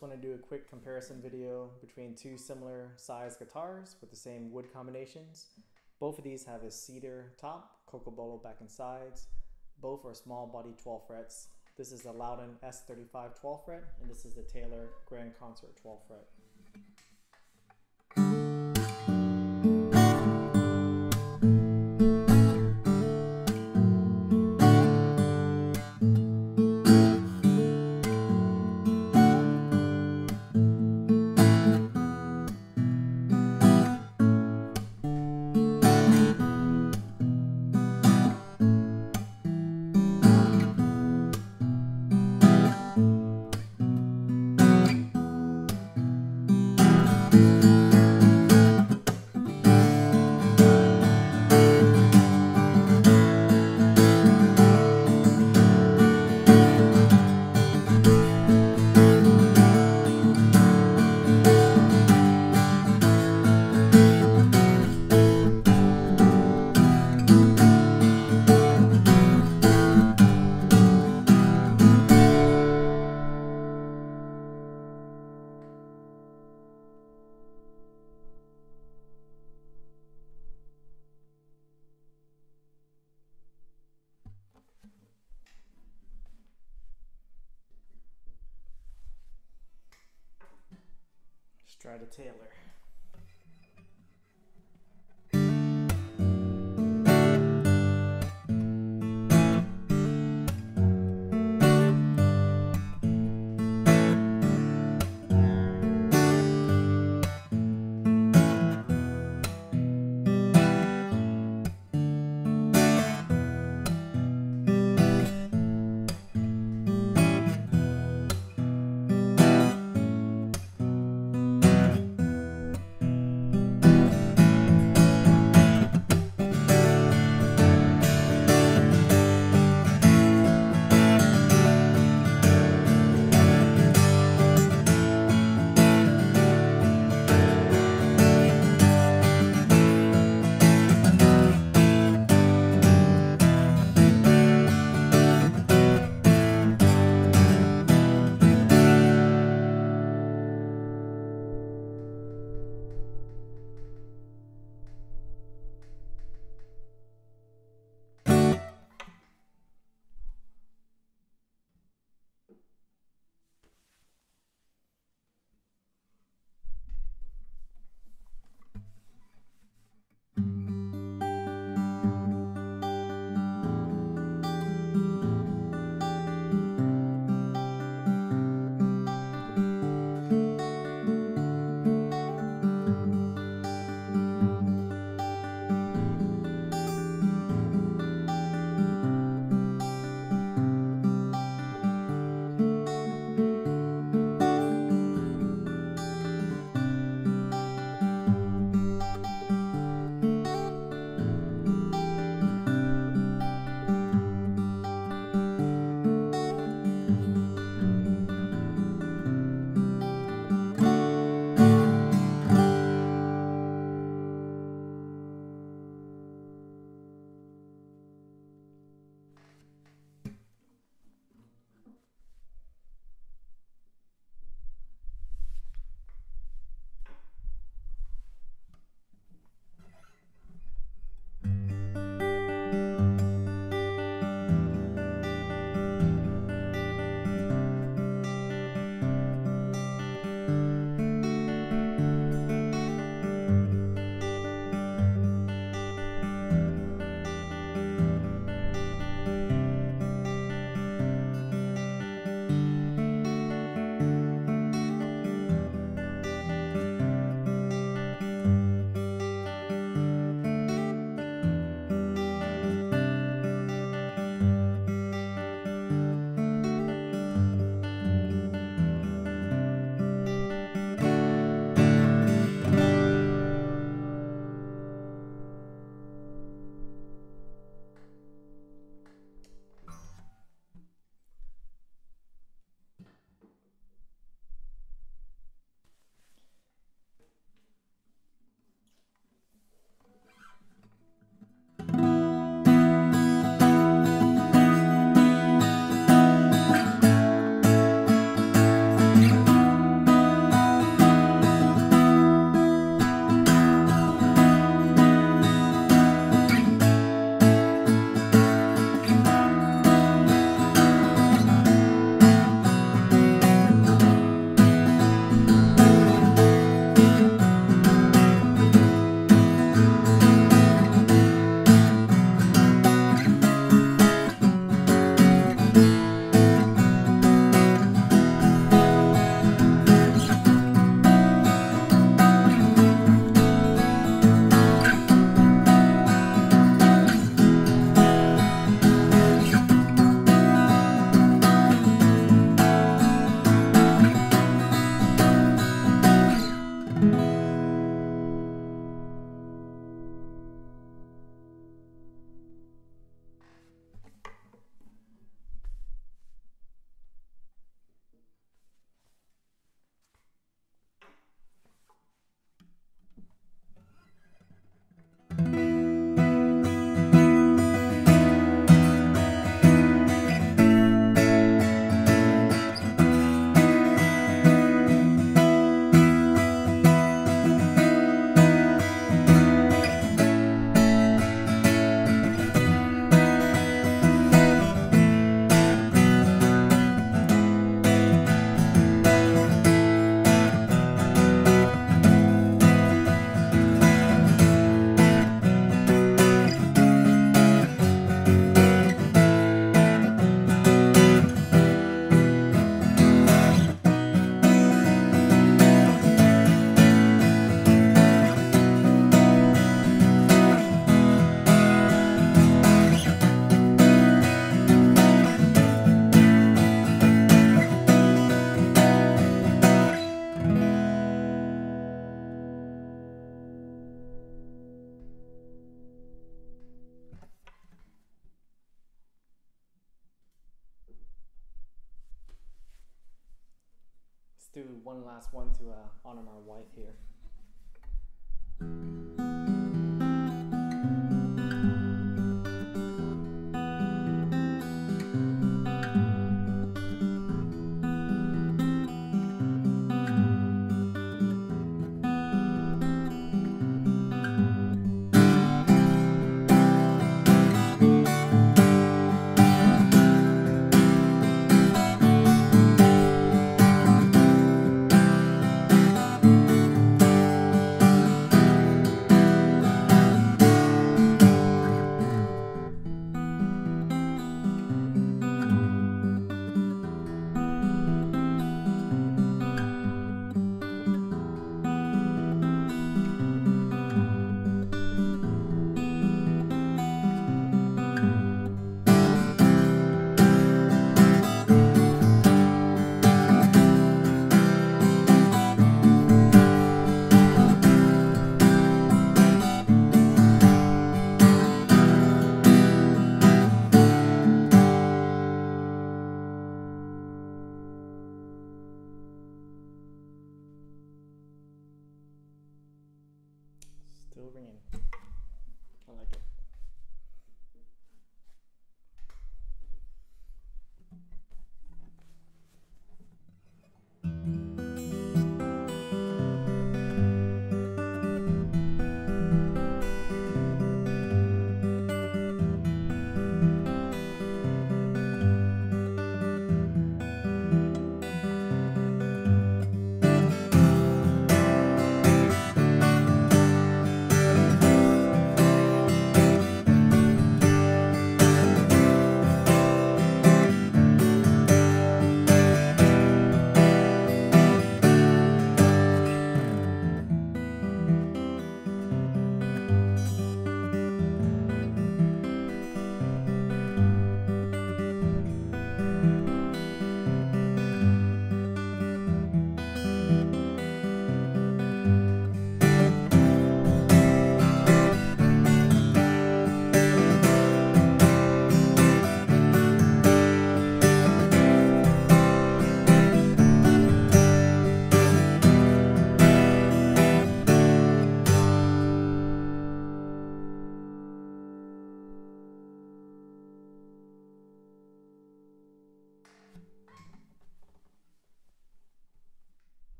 just want to do a quick comparison video between two similar size guitars with the same wood combinations. Both of these have a cedar top, cocobolo back and sides. Both are small body 12 frets. This is the Lowden S35 12 fret and this is the Taylor Grand Concert 12 fret. Strata to do one last one to uh, honor my wife here. Still ringing. I like it.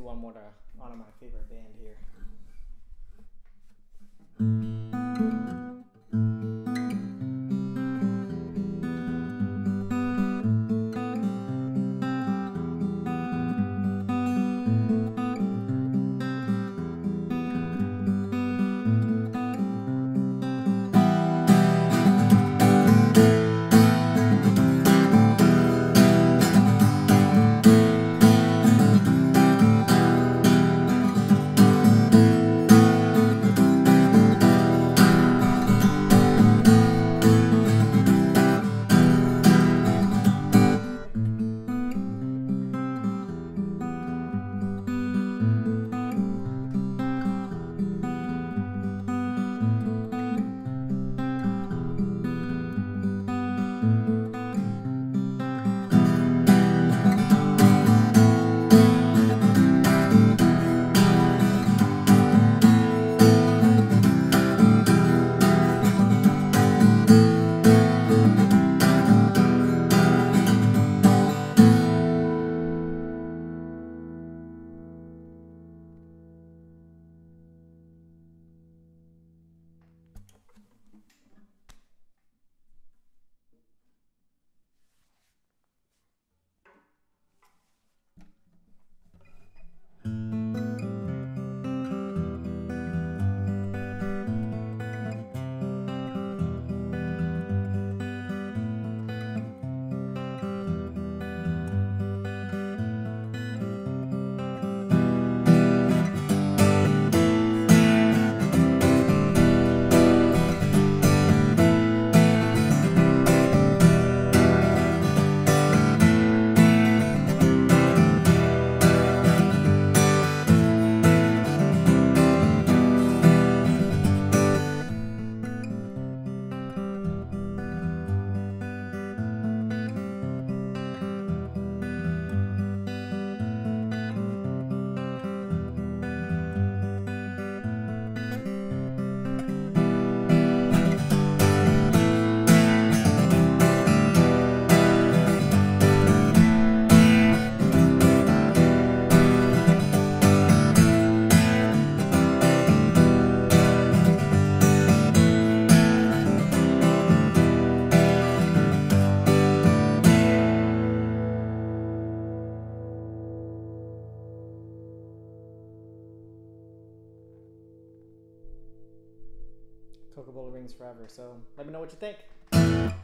One more to honor my favorite band here. Rings Forever. So let me know what you think.